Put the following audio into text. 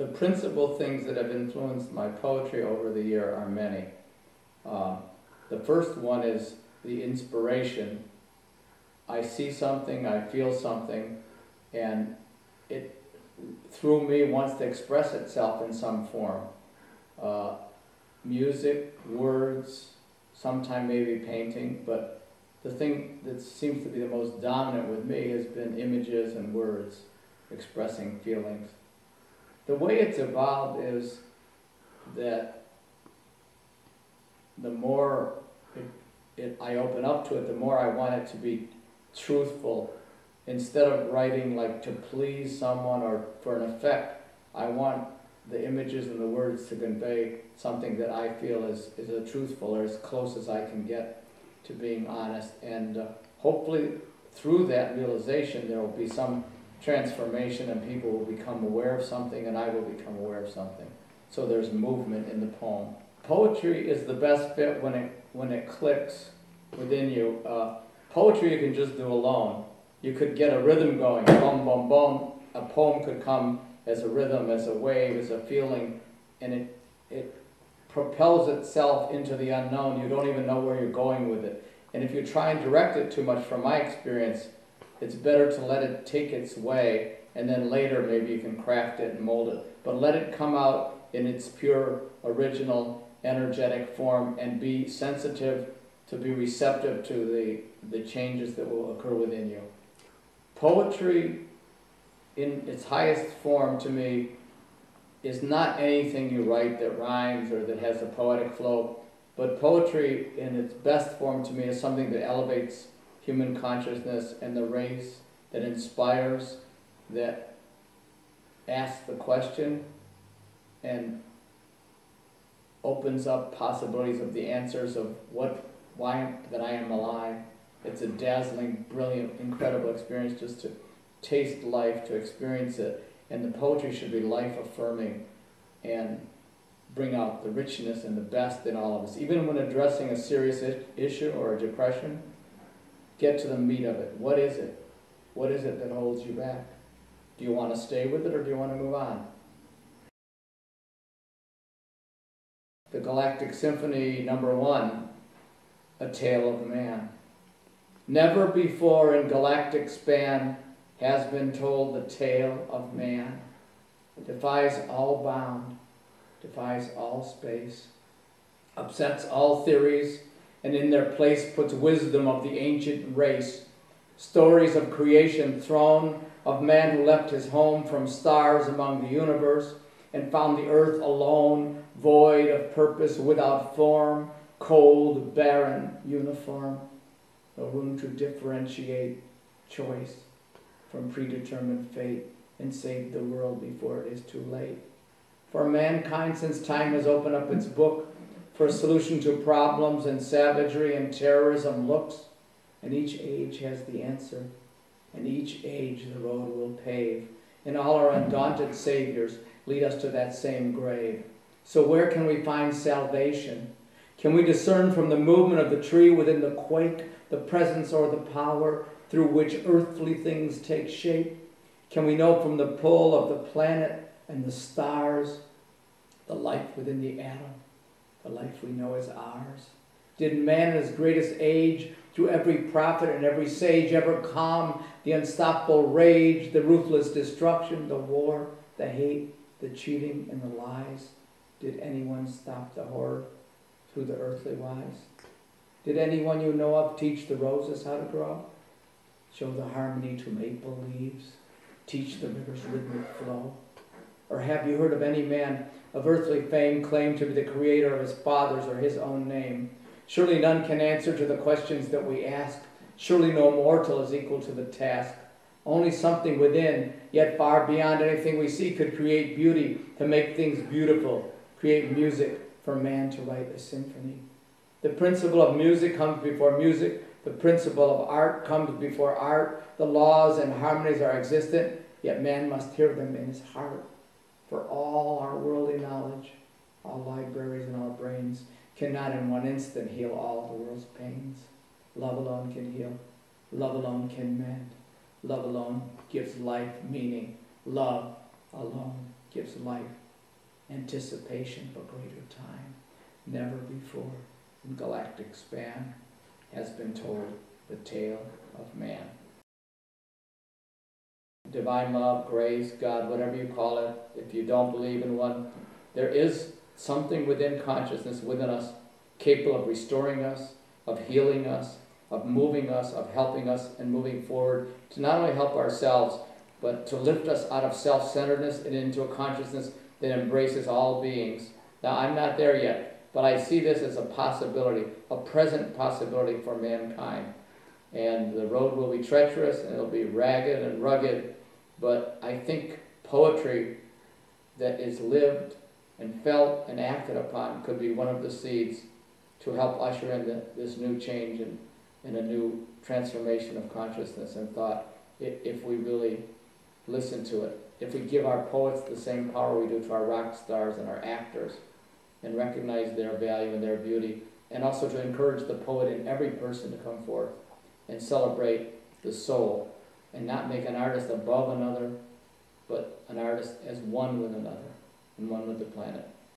the principal things that have influenced my poetry over the year are many. Uh, the first one is the inspiration. I see something, I feel something, and it, through me, wants to express itself in some form. Uh, music, words, sometime maybe painting, but the thing that seems to be the most dominant with me has been images and words expressing feelings. The way it's evolved is that the more it, it, I open up to it, the more I want it to be truthful. Instead of writing like to please someone or for an effect, I want the images and the words to convey something that I feel is, is a truthful or as close as I can get to being honest. And uh, hopefully through that realization there will be some transformation and people will become aware of something and I will become aware of something. So there's movement in the poem. Poetry is the best fit when it, when it clicks within you. Uh, poetry you can just do alone. You could get a rhythm going, boom, boom, boom. A poem could come as a rhythm, as a wave, as a feeling, and it, it propels itself into the unknown. You don't even know where you're going with it. And if you try and direct it too much, from my experience, it's better to let it take its way, and then later maybe you can craft it and mold it. But let it come out in its pure, original, energetic form and be sensitive to be receptive to the, the changes that will occur within you. Poetry, in its highest form to me, is not anything you write that rhymes or that has a poetic flow, but poetry in its best form to me is something that elevates human consciousness and the race, that inspires, that asks the question and opens up possibilities of the answers of what, why that I am alive. It's a dazzling, brilliant, incredible experience just to taste life, to experience it. And the poetry should be life affirming and bring out the richness and the best in all of us. Even when addressing a serious issue or a depression, get to the meat of it. What is it? What is it that holds you back? Do you want to stay with it or do you want to move on? The Galactic Symphony number one, A Tale of Man. Never before in galactic span has been told the tale of man. It defies all bound, defies all space, upsets all theories, and in their place puts wisdom of the ancient race. Stories of creation thrown, of man who left his home from stars among the universe and found the earth alone, void of purpose, without form, cold, barren, uniform. No room to differentiate choice from predetermined fate and save the world before it is too late. For mankind, since time has opened up its book for a solution to problems and savagery and terrorism looks, and each age has the answer, and each age the road will pave, and all our undaunted saviors lead us to that same grave. So where can we find salvation? Can we discern from the movement of the tree within the quake the presence or the power through which earthly things take shape? Can we know from the pull of the planet and the stars the life within the atom, the life we know as ours? Did man in his greatest age, through every prophet and every sage, ever calm the unstoppable rage, the ruthless destruction, the war, the hate, the cheating, and the lies? Did anyone stop the horror through the earthly wise? Did anyone you know of teach the roses how to grow? Show the harmony to maple leaves? Teach the river's rhythmic flow? Or have you heard of any man of earthly fame claim to be the creator of his father's or his own name? Surely none can answer to the questions that we ask. Surely no mortal is equal to the task. Only something within, yet far beyond anything we see, could create beauty, to make things beautiful, create music for man to write a symphony. The principle of music comes before music. The principle of art comes before art. The laws and harmonies are existent, yet man must hear them in his heart. For all our worldly knowledge, all libraries and our brains cannot in one instant heal all the world's pains. Love alone can heal. Love alone can mend. Love alone gives life meaning. Love alone gives life, anticipation for greater time. Never before in galactic span has been told the tale of man. Divine love, grace, God, whatever you call it, if you don't believe in one, there is something within consciousness, within us, capable of restoring us, of healing us, of moving us, of helping us, and moving forward to not only help ourselves, but to lift us out of self centeredness and into a consciousness that embraces all beings. Now, I'm not there yet, but I see this as a possibility, a present possibility for mankind. And the road will be treacherous and it'll be ragged and rugged, but I think poetry that is lived and felt and acted upon could be one of the seeds to help usher in the, this new change and, and a new transformation of consciousness and thought if, if we really listen to it. If we give our poets the same power we do to our rock stars and our actors and recognize their value and their beauty, and also to encourage the poet in every person to come forth and celebrate the soul and not make an artist above another, but an artist as one with another and one with the planet.